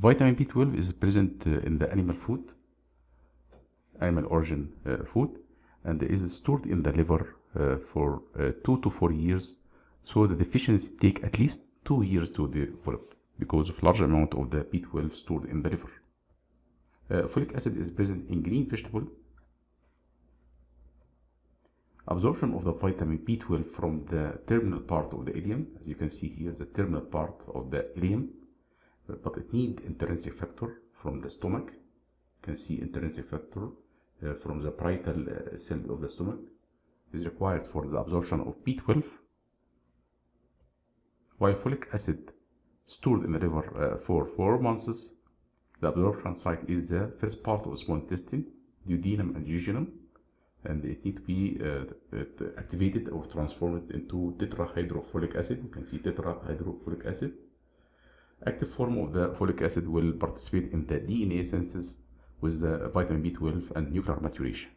Vitamin B12 is present uh, in the animal food, animal origin uh, food, and is stored in the liver uh, for uh, two to four years. So the deficiency take at least two years to develop because of large amount of the B12 stored in the liver. Uh, folic acid is present in green vegetable. Absorption of the vitamin B12 from the terminal part of the ileum, as you can see here, the terminal part of the ileum, but it need intrinsic factor from the stomach. You can see intrinsic factor uh, from the parietal uh, cell of the stomach is required for the absorption of B12, while folic acid stored in the liver uh, for four months. The absorption site is the first part of small intestine, duodenum and jejunum, and it need to be uh, activated or transformed into tetrahydrofolic acid. You can see tetrahydrofolic acid. Active form of the folic acid will participate in the DNA synthesis with the vitamin B12 and nuclear maturation.